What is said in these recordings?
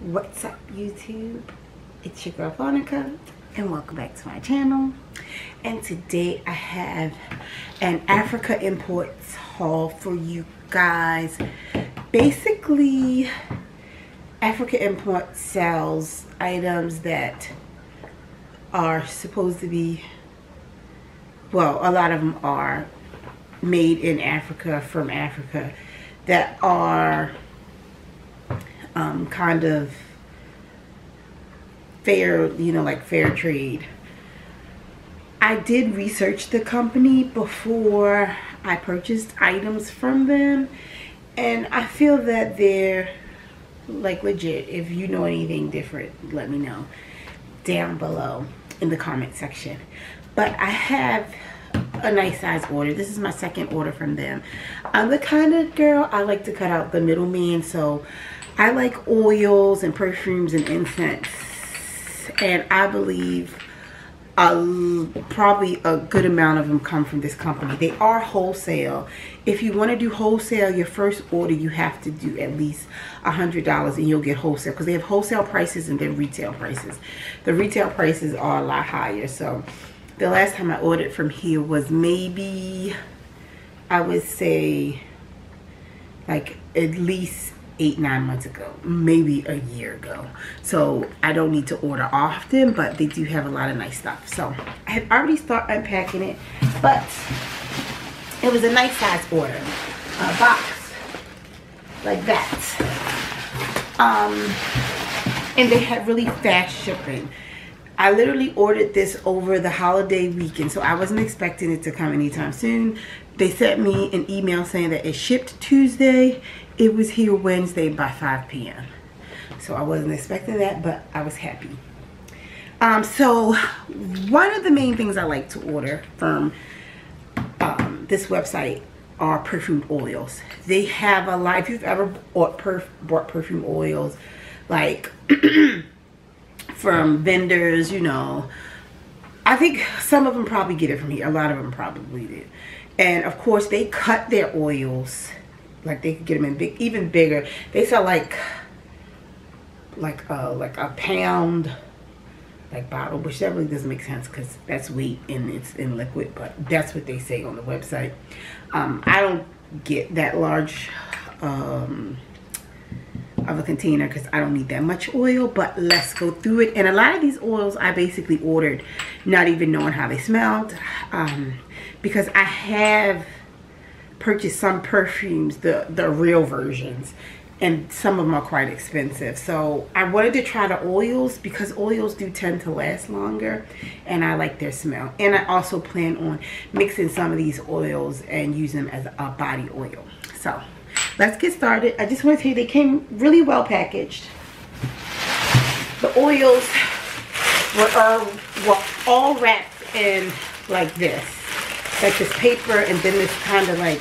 What's up YouTube? It's your girl Vonica and welcome back to my channel. And today I have an Africa Imports haul for you guys. Basically, Africa Imports sells items that are supposed to be, well, a lot of them are made in Africa, from Africa, that are um, kind of fair, you know, like fair trade. I did research the company before I purchased items from them and I feel that they're like legit. If you know anything different, let me know down below in the comment section. But I have a nice size order. This is my second order from them. I'm the kind of girl, I like to cut out the middleman. So I like oils and perfumes and incense. And I believe uh, probably a good amount of them come from this company. They are wholesale. If you want to do wholesale, your first order, you have to do at least a $100 and you'll get wholesale. Because they have wholesale prices and then retail prices. The retail prices are a lot higher. So the last time I ordered from here was maybe, I would say, like at least eight, nine months ago, maybe a year ago. So I don't need to order often, but they do have a lot of nice stuff. So I have already started unpacking it, but it was a nice size order. A box like that. Um, and they had really fast shipping. I literally ordered this over the holiday weekend, so I wasn't expecting it to come anytime soon. They sent me an email saying that it shipped Tuesday. It was here Wednesday by 5 p.m. So I wasn't expecting that, but I was happy. Um, so one of the main things I like to order from um, this website are perfume oils. They have a lot, if you've ever bought, perf bought perfume oils, like from vendors, you know. I think some of them probably get it from here. A lot of them probably did. And of course, they cut their oils. Like they could get them in big, even bigger. They sell like, like a, like a pound, like bottle, which that really doesn't make sense because that's weight and it's in liquid. But that's what they say on the website. Um, I don't get that large um, of a container because I don't need that much oil but let's go through it and a lot of these oils I basically ordered not even knowing how they smelled um, because I have purchased some perfumes the the real versions and some of them are quite expensive so I wanted to try the oils because oils do tend to last longer and I like their smell and I also plan on mixing some of these oils and use them as a body oil so let's get started. I just want to tell you they came really well packaged. The oils were, were all wrapped in like this. Like this paper and then this kind of like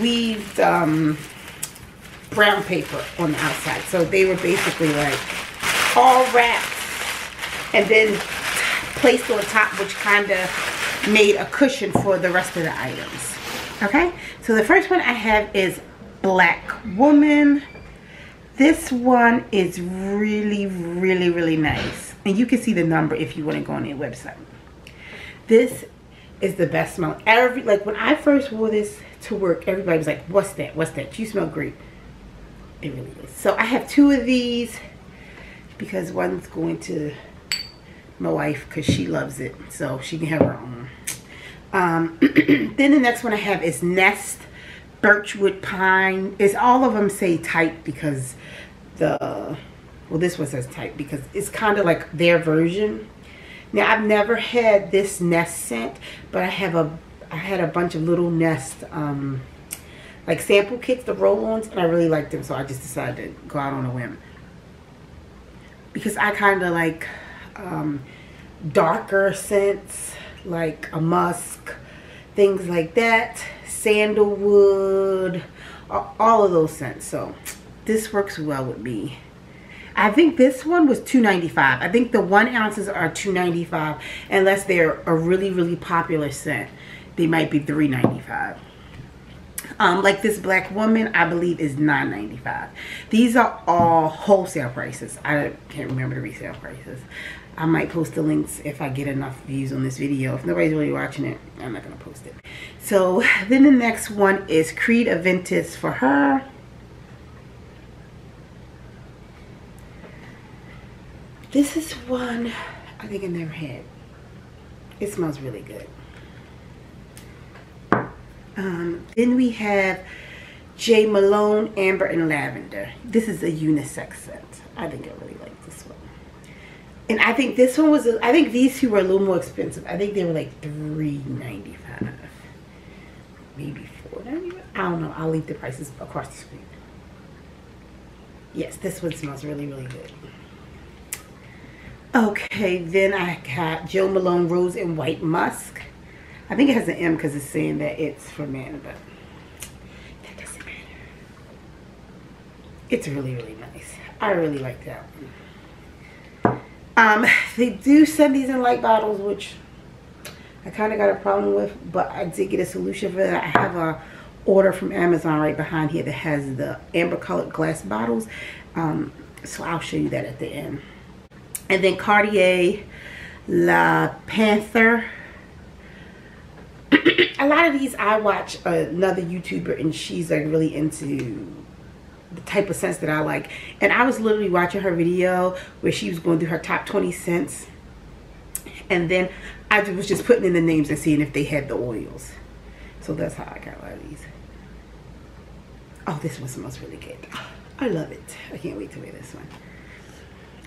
weaved um, brown paper on the outside. So they were basically like all wrapped and then placed on top which kind of made a cushion for the rest of the items. Okay? So the first one i have is black woman. This one is really really really nice. And you can see the number if you want to go on their website this is the best smell. Every like when i first wore this to work everybody was like what's that? What's that? You smell great it really is. So i have two of these because one's going to my wife because she loves it so she can have her own. Um, then the next one I have is Nest Birchwood Pine. It's all of them say type because the, well this one says type because it's kind of like their version. Now I've never had this Nest scent, but I have a, I had a bunch of little Nest, um, like sample kits, the roll-ons, and I really liked them, so I just decided to go out on a whim. Because I kind of like um, darker scents, like a musk, things like that, sandalwood, all of those scents. So this works well with me. I think this one was 2.95. I think the one ounces are 2.95 unless they're a really, really popular scent. They might be 3.95. Um, like this black woman, I believe is $9.95. These are all wholesale prices. I can't remember the resale prices. I might post the links if I get enough views on this video. If nobody's really watching it, I'm not going to post it. So then the next one is Creed Aventus for her. This is one I think I never had. It smells really good. Um, then we have J. Malone, Amber, and Lavender. This is a unisex scent. I think I really like this one. And I think this one was, I think these two were a little more expensive. I think they were like $3.95. Maybe $4.95. I don't know. I'll leave the prices across the screen. Yes, this one smells really, really good. Okay, then I got Jo Malone Rose and White Musk. I think it has an M because it's saying that it's for men, but that doesn't matter. It's really, really nice. I really like that one. Um, they do send these in light bottles, which I kind of got a problem with, but I did get a solution for that. I have a order from Amazon right behind here that has the amber colored glass bottles. Um, so I'll show you that at the end. And then Cartier La Panther. a lot of these I watch another YouTuber and she's like really into the type of scents that I like. And I was literally watching her video where she was going through her top 20 scents. And then I was just putting in the names and seeing if they had the oils. So that's how I got a lot of these. Oh, this one smells really good. I love it. I can't wait to wear this one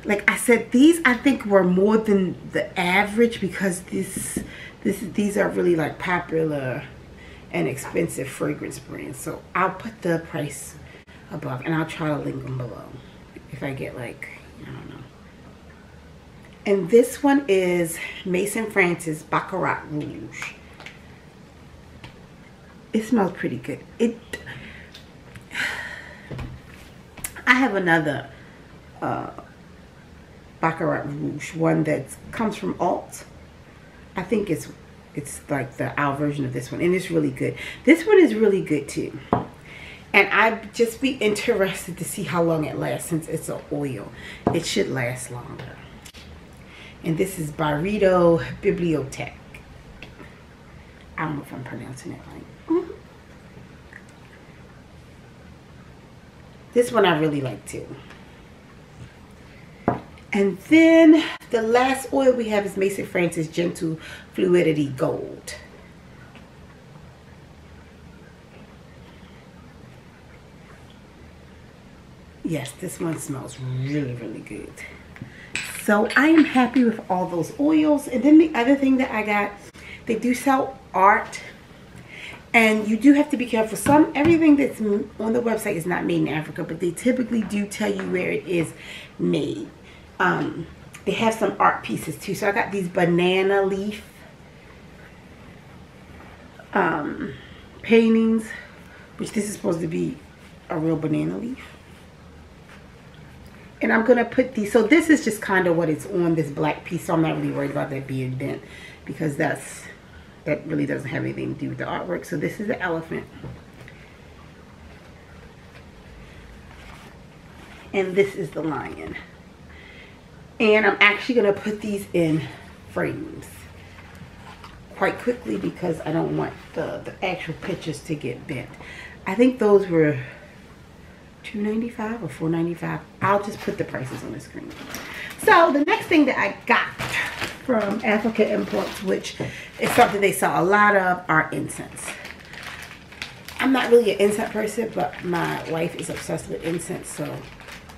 like I said, these I think were more than the average because this, this, these are really like popular and expensive fragrance brands. So I'll put the price above and I'll try to link them below if I get like, I don't know. And this one is Maison Francis Baccarat Rouge. It smells pretty good. It, I have another uh, Baccarat Rouge, one that comes from Alt. I think it's it's like the our version of this one, and it's really good. This one is really good too. And I'd just be interested to see how long it lasts since it's an oil. It should last longer. And this is Byredo Bibliothèque. I don't know if I'm pronouncing it right. Mm -hmm. This one I really like too. And then the last oil we have is Maison Francis Gentle Fluidity Gold. Yes, this one smells really, really good. So I am happy with all those oils. And then the other thing that I got, they do sell art. And you do have to be careful. Some, everything that's on the website is not made in Africa, but they typically do tell you where it is made um, they have some art pieces too. So I got these banana leaf um, paintings, which this is supposed to be a real banana leaf. And I'm going to put these, so this is just kind of what it's on this black piece. So I'm not really worried about that being bent because that's, that really doesn't have anything to do with the artwork. So this is the elephant. And this is the lion. And I'm actually going to put these in frames quite quickly because I don't want the, the actual pictures to get bent. I think those were $2.95 or $4.95. I'll just put the prices on the screen. So the next thing that I got from Africa Imports, which is something they sell a lot of, are incense. I'm not really an incense person, but my wife is obsessed with incense, so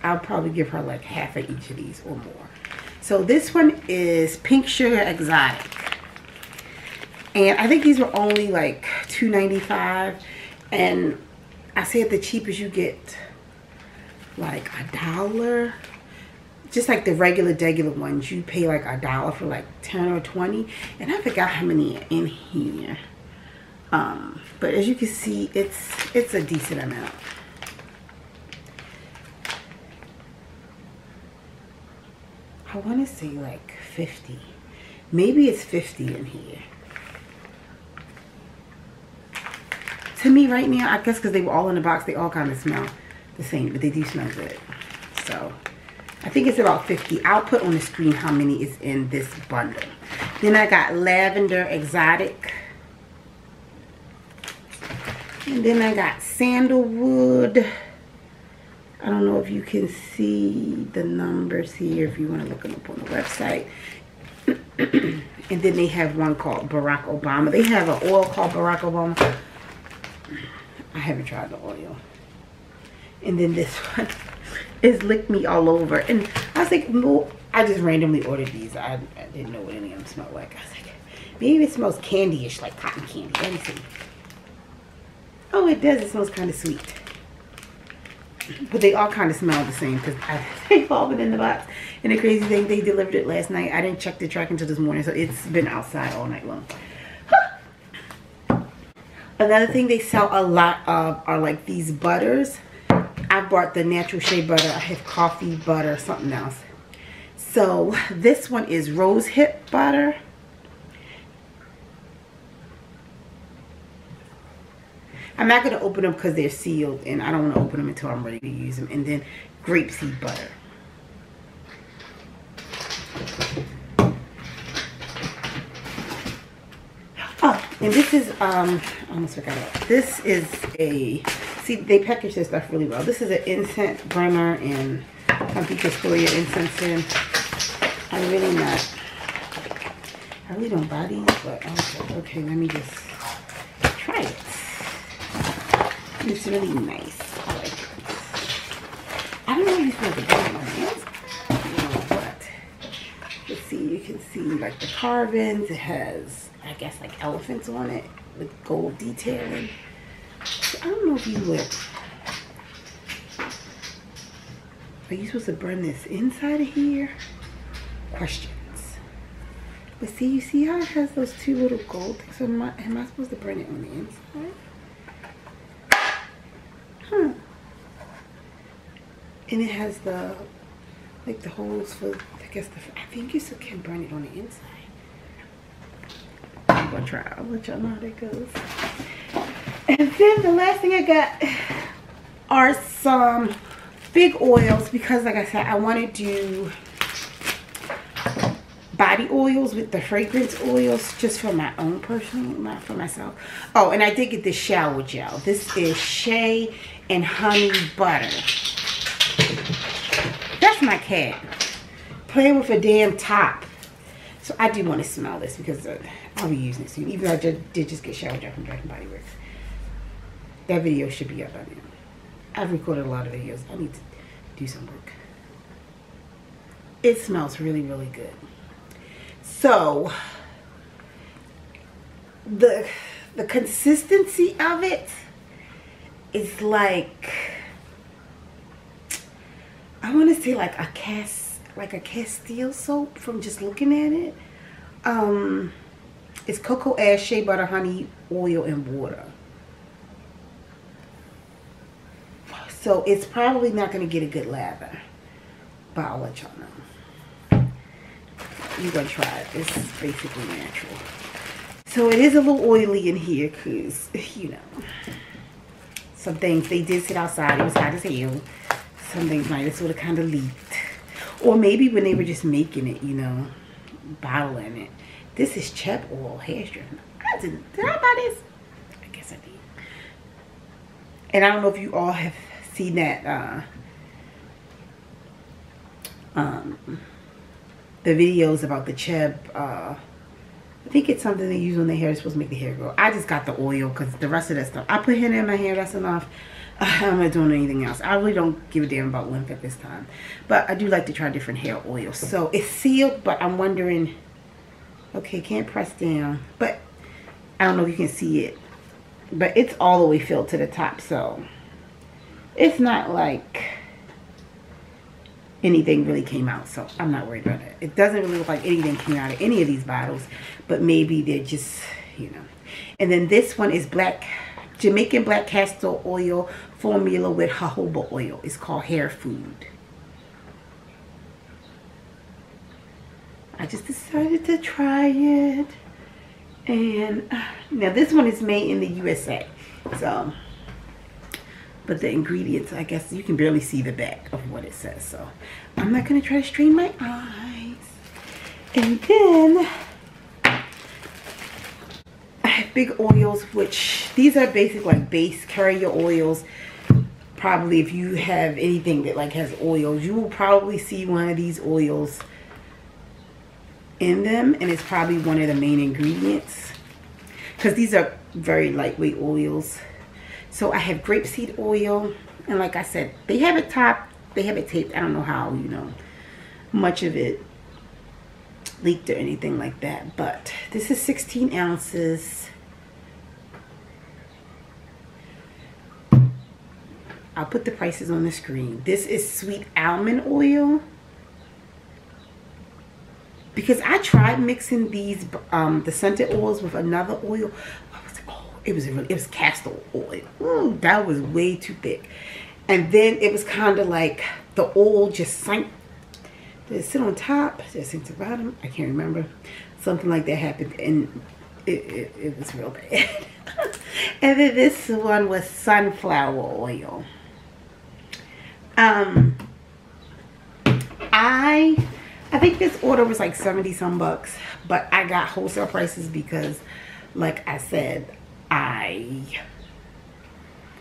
I'll probably give her like half of each of these or more. So this one is Pink Sugar Exotic. And I think these were only like $2.95. And I said the cheapest you get like a dollar. Just like the regular, regular ones, you pay like a dollar for like 10 or 20. And I forgot how many are in here. Um, but as you can see, it's it's a decent amount. I want to say like 50. Maybe it's 50 in here. to me right now, I guess because they were all in the box, they all kind of smell the same, but they do smell good. So I think it's about 50. I'll put on the screen how many is in this bundle. Then I got Lavender Exotic. And then I got Sandalwood. I don't know if you can see the numbers here if you want to look them up on the website. and then they have one called Barack Obama. They have an oil called Barack Obama. I haven't tried the oil. And then this one is licked Me All Over. And I was like, no, I just randomly ordered these. I, I didn't know what any of them smelled like. I was like, maybe it smells candy-ish, like cotton candy. Let me see. Oh, it does. It smells kind of sweet. But they all kind of smell the same because they've all been in the box. And the crazy thing, they delivered it last night. I didn't check the track until this morning, so it's been outside all night long. Another thing they sell a lot of are like these butters. I bought the natural shea butter. I have coffee butter, something else. So this one is rose hip butter. I'm not going to open them because they're sealed and I don't want to open them until I'm ready to use them. And then grapeseed butter. Oh, and this is, um, I almost forgot it. This is a, see, they package this stuff really well. This is an incense burner and store your incense in. I'm really not, I really don't buy these, but okay, okay let me just try it. It's really nice. I. Don't know if you smell the hands. But let's see, you can see like the carvings. It has I guess like elephants on it with gold detailing. I don't know if you would. Are you supposed to burn this inside of here? Questions. But see, you see how it has those two little gold things? So am I, am I supposed to burn it on the inside? And it has the, like the holes for, I guess, the, I think you still can burn it on the inside. I'm gonna try. I'll let y'all know how that goes. And then the last thing I got are some big oils because like I said, I want to do body oils with the fragrance oils just for my own personal, not for myself. Oh, and I did get this shower gel. This is Shea and Honey Butter. My cat. Playing with a damn top. So I do want to smell this because uh, I'll be using it soon. Even though I just, did just get shower gel from Bath Body Works. That video should be up by now. I've recorded a lot of videos. I need to do some work. It smells really, really good. So, the, the consistency of it is like, I want to say like a cast like a Castile soap from just looking at it. Um, it's cocoa ash, shea butter, honey, oil, and water. So it's probably not going to get a good lather. But I'll let y'all know. You're going to try it. It's basically natural. So it is a little oily in here because, you know, some things, they did sit outside. It was hot as hell. Some things might have sort of kind of leaked. Or maybe when they were just making it, you know, bottling it. This is Chebe Oil hair. I didn't, did I buy this? I guess I did. And I don't know if you all have seen that, uh, um, the videos about the Chebe, uh, I think it's something they use on their hair. It's supposed to make the hair grow. I just got the oil because the rest of that stuff, I put henna in my hair. That's enough. I'm not doing anything else. I really don't give a damn about lymph at this time. But I do like to try different hair oils. So it's sealed, but I'm wondering, okay, can't press down. But I don't know if you can see it. But it's all the way filled to the top. So it's not like anything really came out. So I'm not worried about it. It doesn't really look like anything came out of any of these bottles. But maybe they're just, you know. And then this one is black Jamaican black castor oil formula with jojoba oil. It's called Hair Food. I just decided to try it. And uh, now this one is made in the USA. So, but the ingredients, I guess you can barely see the back of what it says. So I'm not gonna try to strain my eyes. And then I have big oils, which these are basic like base carrier oils. Probably if you have anything that like has oils, you will probably see one of these oils in them and it's probably one of the main ingredients. Because these are very lightweight oils. So I have grapeseed oil and like I said they have it topped they have it taped. I don't know how you know much of it leaked or anything like that but this is 16 ounces I'll put the prices on the screen this is sweet almond oil because I tried mixing these um, the scented oils with another oil. Was it? Oh, it was it was castor oil. Ooh, that was way too thick. And then it was kind of like the oil just sank. Did it sit on top? Did it sink to bottom? I can't remember. Something like that happened, and it, it, it was real bad. and then this one was sunflower oil. Um, I I think this order was like 70 some bucks, but I got wholesale prices because like I said, I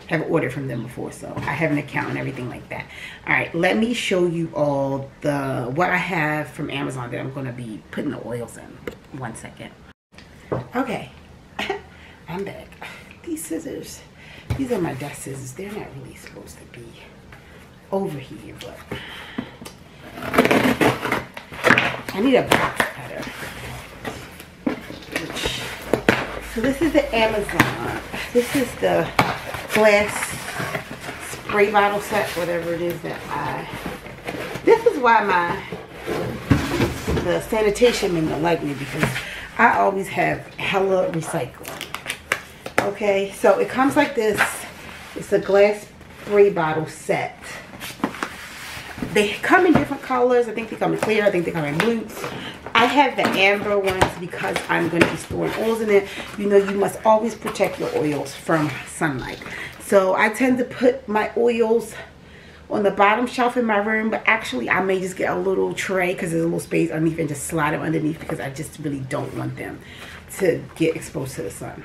have ordered from them before, so I have an account and everything like that. All right, let me show you all the what I have from Amazon that I'm going to be putting the oils in. One second. Okay, I'm back. These scissors, these are my desk scissors. They're not really supposed to be over here, but I need a box cutter. So this is the Amazon. This is the glass spray bottle set, whatever it is that I... This is why my the sanitation men don't like me because I always have hella recycling. Okay, so it comes like this. It's a glass spray bottle set they come in different colors. I think they come in clear. I think they come in blue. I have the amber ones because I'm going to be storing oils in it. You know, you must always protect your oils from sunlight. So I tend to put my oils on the bottom shelf in my room. But actually, I may just get a little tray because there's a little space underneath and just slide them underneath because I just really don't want them to get exposed to the sun.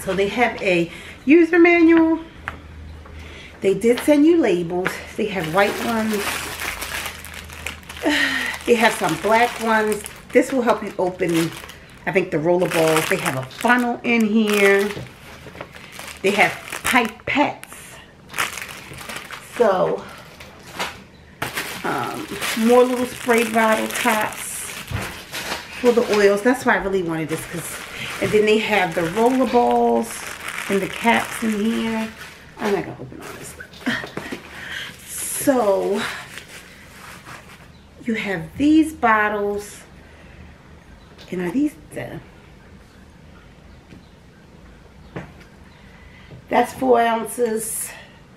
So they have a user manual they did send you labels. They have white ones. They have some black ones. This will help you open, I think, the roller balls. They have a funnel in here. They have pipettes. So, um, more little spray bottle tops for the oils. That's why I really wanted this. Cause, and then they have the roller balls and the caps in here. I'm not gonna open all this. so you have these bottles, and are these the? That's four ounces.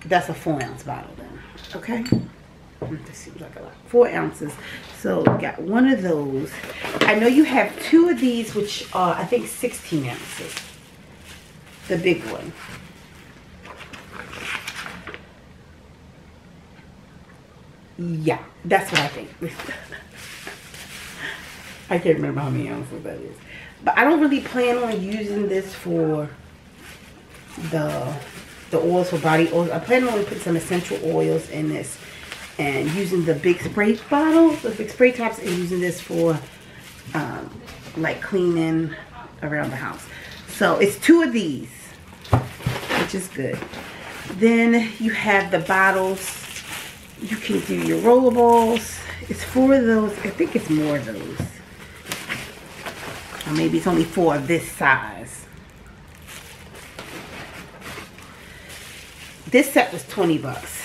That's a four ounce bottle then. Okay. Mm, this seems like a lot. Four ounces. So got one of those. I know you have two of these, which are I think 16 ounces. The big one. Yeah, that's what I think. I can't remember how many ounces that is. But I don't really plan on using this for the the oils for body oils. I plan on putting some essential oils in this and using the big spray bottle, the big spray tops, and using this for um, like cleaning around the house. So it's two of these, which is good. Then you have the bottles you can do your rollerballs. It's four of those. I think it's more of those. Or maybe it's only four of this size. This set was 20 bucks.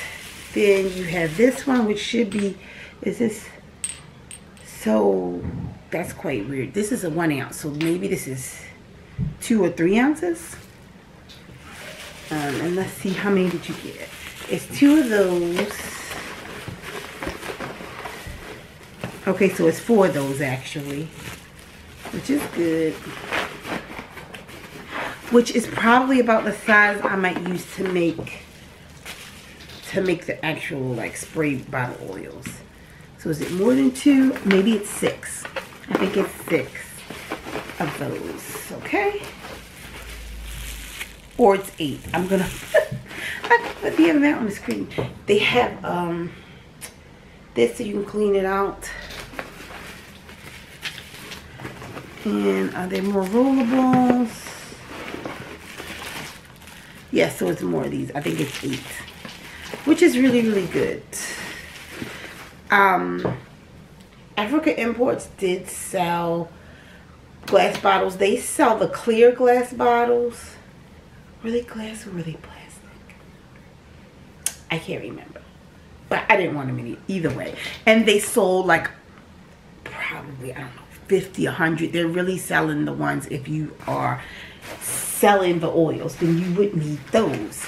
Then you have this one, which should be, is this, so that's quite weird. This is a one ounce, so maybe this is two or three ounces. Um, and let's see, how many did you get? It's two of those. Okay, so it's four of those actually, which is good. which is probably about the size I might use to make to make the actual like spray bottle oils. So is it more than two? Maybe it's six. I think it's six of those, okay? Or it's eight. I'm gonna I put the amount on the screen. They have um this so you can clean it out. And are there more rollables? Yes, yeah, so it's more of these. I think it's eight. Which is really, really good. Um, Africa Imports did sell glass bottles. They sell the clear glass bottles. Were they glass or were they plastic? I can't remember. But I didn't want them any either way. And they sold like probably, I don't know, 50, 100. They're really selling the ones if you are selling the oils, then you would need those.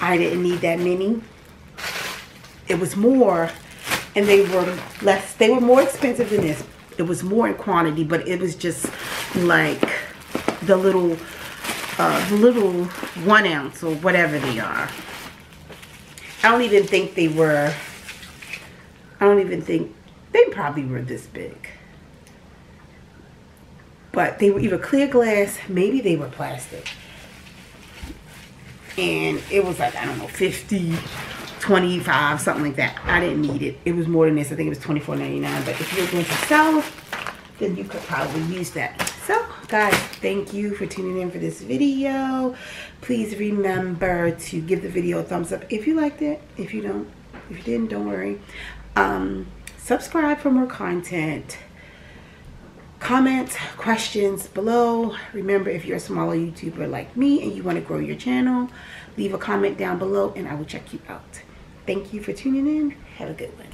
I didn't need that many. It was more, and they were less, they were more expensive than this. It was more in quantity, but it was just like the little, uh, little one ounce or whatever they are. I don't even think they were, I don't even think, they probably were this big. But they were either clear glass, maybe they were plastic. And it was like, I don't know, 50, 25, something like that. I didn't need it. It was more than this. I think it was $24.99. But if you're going to sell, then you could probably use that. So, guys, thank you for tuning in for this video. Please remember to give the video a thumbs up if you liked it. If you don't, if you didn't, don't worry. Um, subscribe for more content. Comment questions below. Remember, if you're a smaller YouTuber like me and you want to grow your channel, leave a comment down below and I will check you out. Thank you for tuning in. Have a good one.